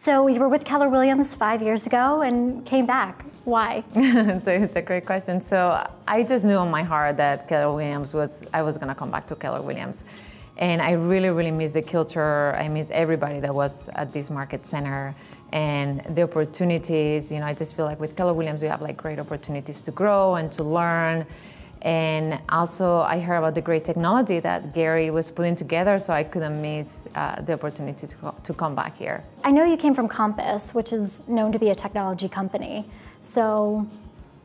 So you were with Keller Williams five years ago and came back. Why? so it's a great question. So I just knew in my heart that Keller Williams was I was gonna come back to Keller Williams. And I really, really miss the culture. I miss everybody that was at this market center and the opportunities. You know, I just feel like with Keller Williams, you have like great opportunities to grow and to learn. And also, I heard about the great technology that Gary was putting together, so I couldn't miss uh, the opportunity to, to come back here. I know you came from Compass, which is known to be a technology company. So,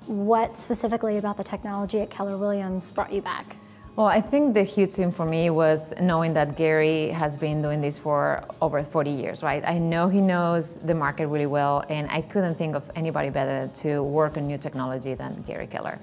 what specifically about the technology at Keller Williams brought you back? Well, I think the huge thing for me was knowing that Gary has been doing this for over 40 years, right? I know he knows the market really well, and I couldn't think of anybody better to work on new technology than Gary Keller.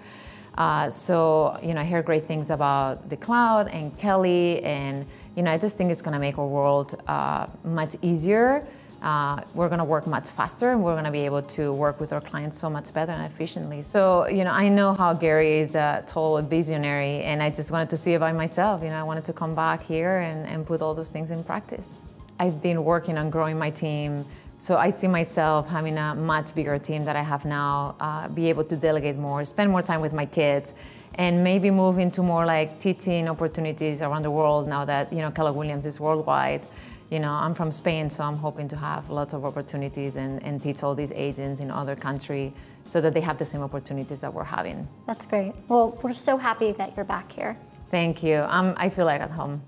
Uh, so, you know, I hear great things about the cloud and Kelle, and, you know, I just think it's going to make our world uh, much easier. Uh, we're going to work much faster and we're going to be able to work with our clients so much better and efficiently. So, you know, I know how Gary is a total visionary and I just wanted to see it by myself. You know, I wanted to come back here and, and put all those things in practice. I've been working on growing my team so I see myself having a much bigger team that I have now, uh, be able to delegate more, spend more time with my kids, and maybe move into more like teaching opportunities around the world now that you know Keller Williams is worldwide. You know, I'm from Spain, so I'm hoping to have lots of opportunities and, and teach all these agents in other countries so that they have the same opportunities that we're having. That's great. Well, we're so happy that you're back here. Thank you. Um, I feel like at home.